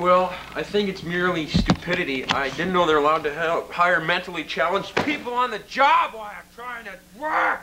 Well, I think it's merely stupidity. I didn't know they're allowed to hire mentally challenged people on the job while I'm trying to work.